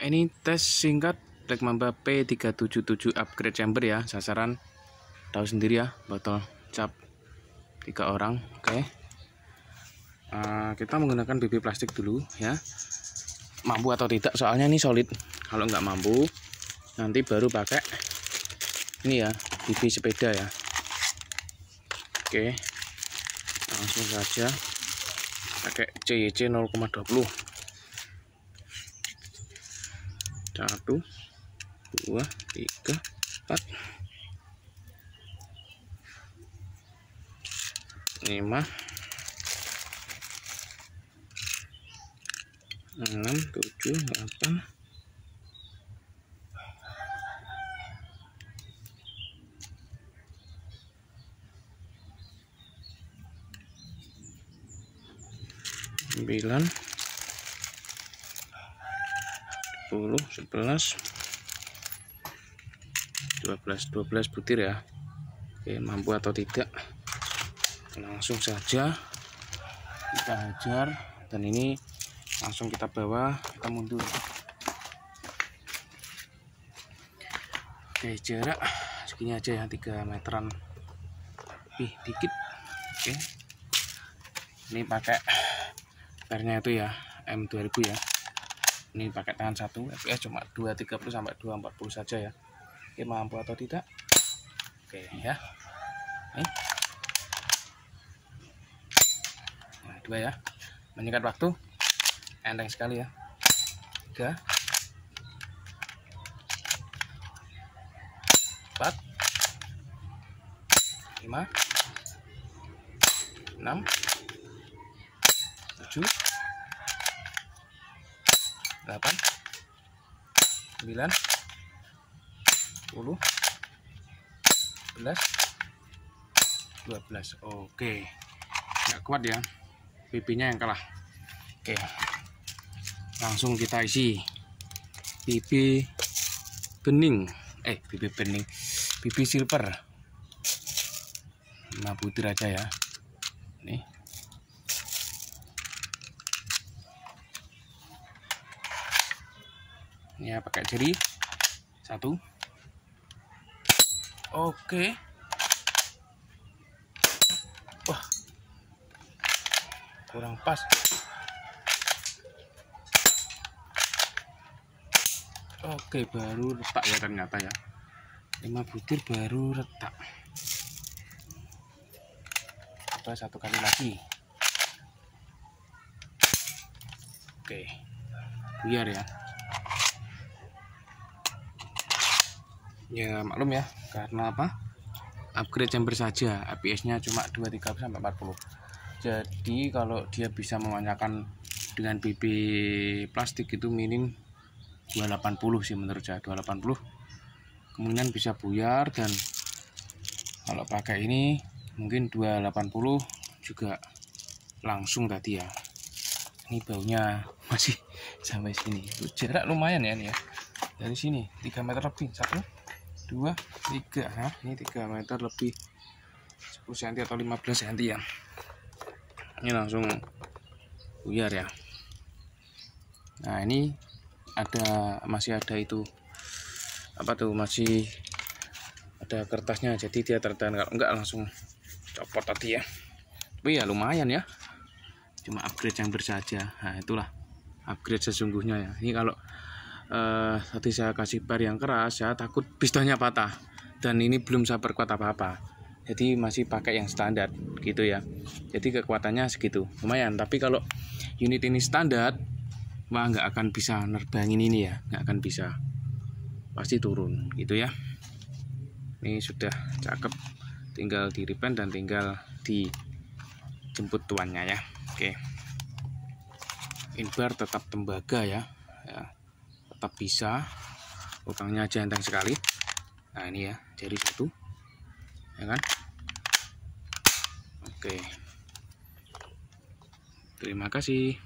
ini tes singkat Black Mamba P377 upgrade chamber ya sasaran. Tahu sendiri ya botol cap tiga orang oke. Uh, kita menggunakan BB plastik dulu ya. Mampu atau tidak soalnya ini solid. Kalau nggak mampu nanti baru pakai ini ya BB sepeda ya. Oke langsung saja pakai CYC 0,20 satu dua tiga empat. Lima. Enam tujuh delapan. Sembilan sepuluh sebelas. Dua belas dua belas butir ya. Oke mampu atau tidak? Langsung saja kita hajar. Dan ini langsung kita bawa kita mundur. Oke jarak segini aja ya 3 meteran lebih dikit. Oke. Ini pakai pernya itu ya M2000 ya ini pakai tangan satu FPS cuma 230 sampai 240 saja ya. Oke mampu atau tidak? Oke ya. Ini. nah dua ya. Meningkat waktu. Enteng sekali ya. Tiga. Empat. Lima. Enam. Tujuh delapan sembilan sepuluh sebelas dua belas. Oke. Nggak kuat ya. Pipinya yang kalah. Oke. Langsung kita isi. Pipi bening eh pipi bening pipi silver. 5 butir aja ya. Nih ya pakai jari satu. Oke. Wah. Kurang pas. Oke baru retak ya ternyata ya. 5 butir baru retak. Coba satu kali lagi. Oke. Biar ya ya maklum ya karena apa? Upgrade chamber saja APS nya cuma 23 sampai 40 jadi kalau dia bisa memanjakan dengan BB plastik itu minim 280 sih menurut saya 280 kemudian bisa buyar dan kalau pakai ini mungkin 280 juga langsung tadi ya. Ini baunya masih sampai sini. Jarak lumayan ya ini ya. Dari sini 3 meter lebih satu dua tiga nah, ini 3 meter lebih 10 cm atau 15 cm ya ini langsung buyar ya. Nah ini ada masih ada itu apa tuh masih ada kertasnya jadi dia tertahan. Kalau enggak langsung copot tadi ya. Tapi ya lumayan ya. Cuma upgrade yang bersaja. Nah itulah upgrade sesungguhnya ya. Ini kalau uh, tadi saya kasih bar yang keras ya takut pistonnya patah. Dan ini belum saya perkuat apa-apa. Jadi masih pakai yang standar gitu ya. Jadi kekuatannya segitu lumayan. Tapi kalau unit ini standar wah nggak akan bisa nerbangin ini ya. Nggak akan bisa. Pasti turun gitu ya. Ini sudah cakep. Tinggal di repaint dan tinggal dijemput tuannya ya. Oke. Inbar tetap tembaga ya, ya tetap bisa. Lubangnya enteng sekali. Nah ini ya jari satu. Ya kan? Oke. Terima kasih